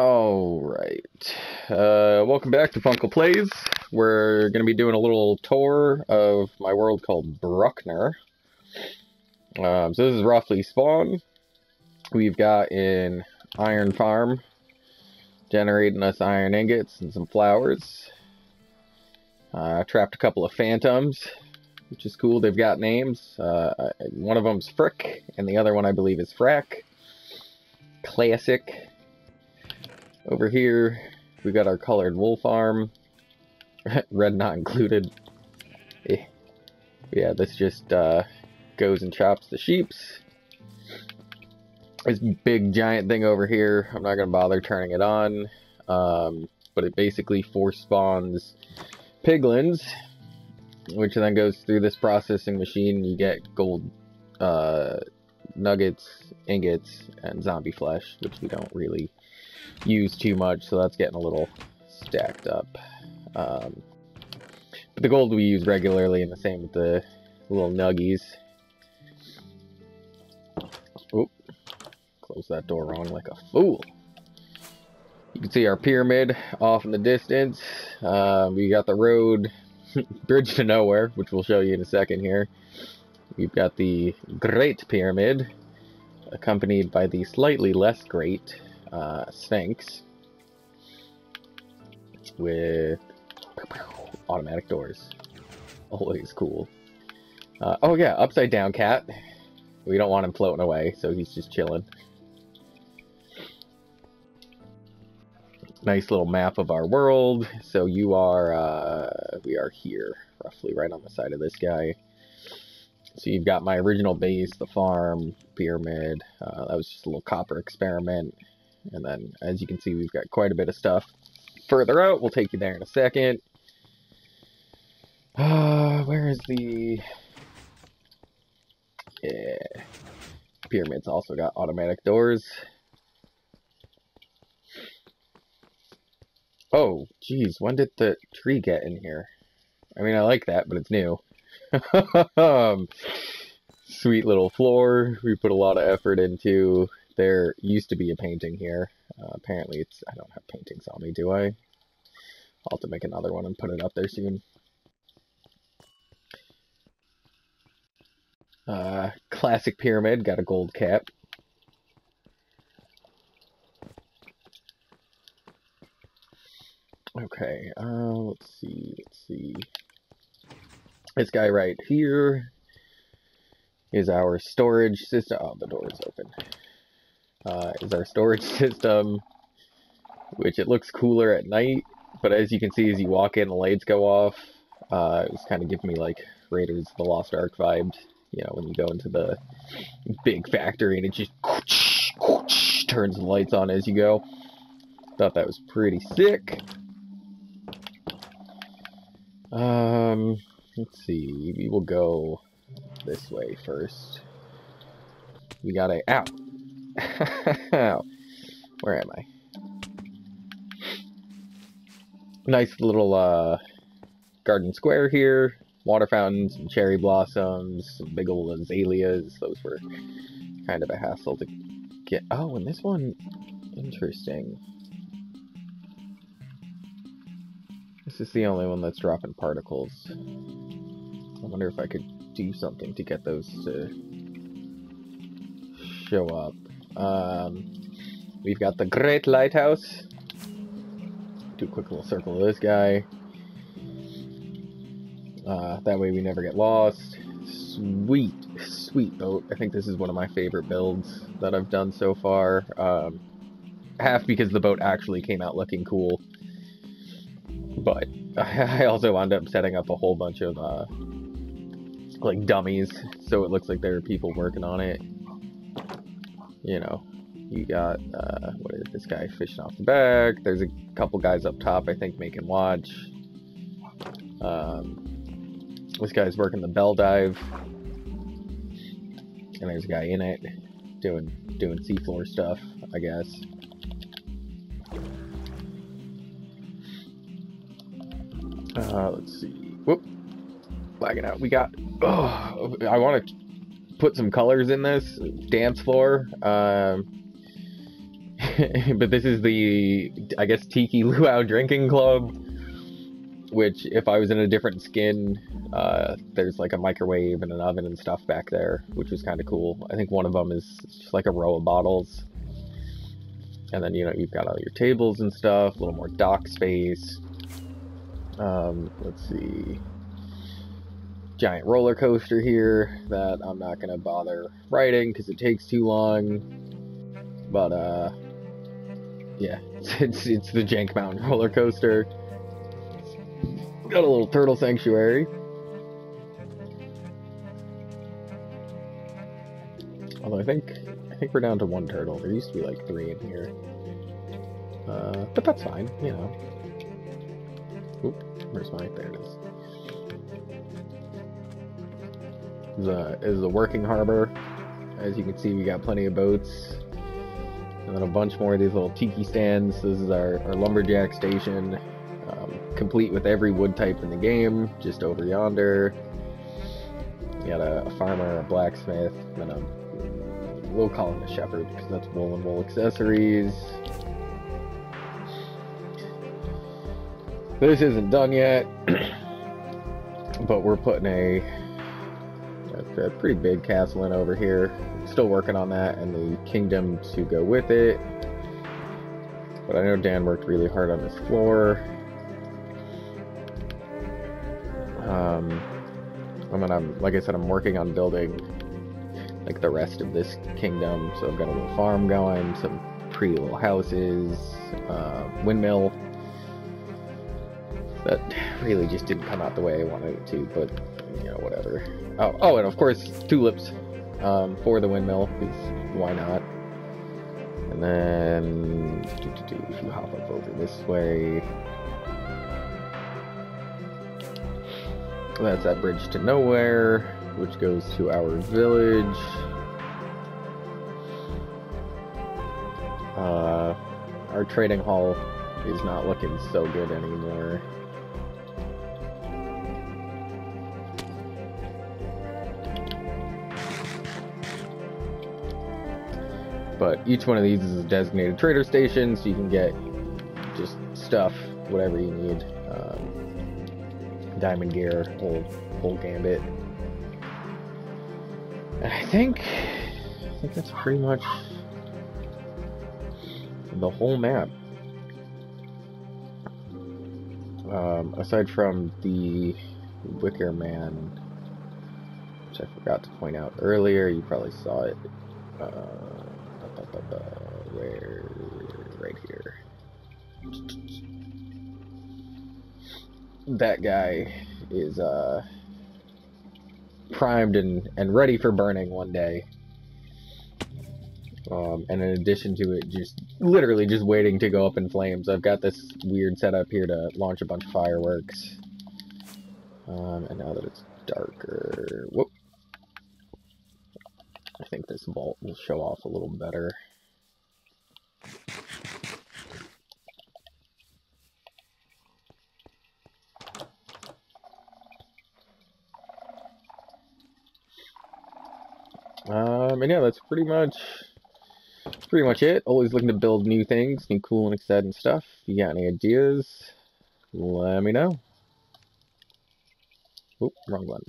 Alright. Uh, welcome back to Funkle Plays. We're going to be doing a little tour of my world called Bruckner. Um, so this is roughly spawn. We've got an iron farm generating us iron ingots and some flowers. Uh, trapped a couple of phantoms, which is cool. They've got names. Uh, one of them's Frick, and the other one I believe is Frack. Classic. Over here, we got our colored wool farm. Red not included. Eh. Yeah, this just uh, goes and chops the sheeps. This big giant thing over here, I'm not going to bother turning it on. Um, but it basically force spawns piglins, which then goes through this processing machine. You get gold uh, nuggets, ingots, and zombie flesh, which we don't really use too much, so that's getting a little stacked up. Um, but the gold we use regularly, and the same with the little nuggies. Oop. Close that door wrong like a fool. You can see our pyramid off in the distance. Uh, we got the road, bridge to nowhere, which we'll show you in a second here. We've got the Great Pyramid, accompanied by the slightly less great uh, Sphinx with automatic doors. Always cool. Uh, oh yeah, upside down cat. We don't want him floating away, so he's just chilling. Nice little map of our world. So you are, uh, we are here, roughly right on the side of this guy. So you've got my original base, the farm, pyramid. Uh, that was just a little copper experiment. And then, as you can see, we've got quite a bit of stuff further out. We'll take you there in a second. Uh, where is the... Yeah. Pyramid's also got automatic doors. Oh, geez, when did the tree get in here? I mean, I like that, but it's new. um, sweet little floor. We put a lot of effort into there used to be a painting here. Uh, apparently it's, I don't have paintings on me, do I? I'll have to make another one and put it up there soon. Uh, classic pyramid, got a gold cap. Okay, uh, let's see, let's see. This guy right here is our storage system. Oh, the door is open uh, is our storage system, which it looks cooler at night, but as you can see as you walk in, the lights go off. Uh, it was kind of giving me like Raiders of the Lost Ark vibes, you know, when you go into the big factory and it just turns the lights on as you go. Thought that was pretty sick. Um, let's see, we will go this way first. We got a, ow, Where am I? Nice little uh, garden square here. Water fountains, some cherry blossoms, some big old azaleas. Those were kind of a hassle to get. Oh, and this one, interesting. This is the only one that's dropping particles. I wonder if I could do something to get those to show up. Um, we've got the Great Lighthouse. Do a quick little circle of this guy. Uh, that way we never get lost. Sweet, sweet boat. I think this is one of my favorite builds that I've done so far. Um, half because the boat actually came out looking cool. But I also wound up setting up a whole bunch of uh, like dummies so it looks like there are people working on it you know, you got, uh, what is this guy fishing off the back. There's a couple guys up top, I think, making watch. Um, this guy's working the bell dive. And there's a guy in it doing doing seafloor stuff, I guess. Uh, let's see. Whoop. Lagging out. We got. Oh, I want to put some colors in this dance floor. Um, but this is the, I guess, Tiki Luau Drinking Club, which, if I was in a different skin, uh, there's like a microwave and an oven and stuff back there, which was kind of cool. I think one of them is just like a row of bottles. And then, you know, you've got all your tables and stuff, a little more dock space. Um, let's see. Giant roller coaster here that I'm not going to bother riding because it takes too long. But, uh, yeah, it's, it's, it's the Jank Mountain roller coaster. Got a little turtle sanctuary. Although I think I think we're down to one turtle. There used to be like three in here. Uh, but that's fine, you know. Oop, where's my? There it is. The is the working harbor. As you can see, we got plenty of boats. And then a bunch more of these little tiki stands. This is our, our lumberjack station. Um, complete with every wood type in the game, just over yonder. You got a, a farmer, a blacksmith, and a we'll call him a shepherd because that's wool and wool accessories. This isn't done yet, but we're putting a, a, a pretty big castle in over here. Still working on that and the kingdom to go with it. But I know Dan worked really hard on this floor. Um, I mean, I'm like I said, I'm working on building like the rest of this kingdom. So I've got a little farm going, some pretty little houses, uh, windmill. That really just didn't come out the way I wanted it to, but you know, whatever. Oh, oh, and of course tulips um, for the windmill, because why not? And then if you hop up over this way, that's that bridge to nowhere, which goes to our village. Uh, our trading hall is not looking so good anymore. But each one of these is a designated trader station, so you can get just stuff, whatever you need. Um, diamond gear, whole, whole gambit. And I think, I think that's pretty much the whole map. Um, aside from the Wicker Man, which I forgot to point out earlier, you probably saw it. Uh, where? Right here. That guy is uh, primed and, and ready for burning one day. Um, and in addition to it, just literally just waiting to go up in flames. I've got this weird setup here to launch a bunch of fireworks. Um, and now that it's darker, whoop. I think this vault will show off a little better. Um, and yeah, that's pretty much pretty much it. Always looking to build new things, new cool and exciting stuff. If you got any ideas, let me know. Oop, wrong one.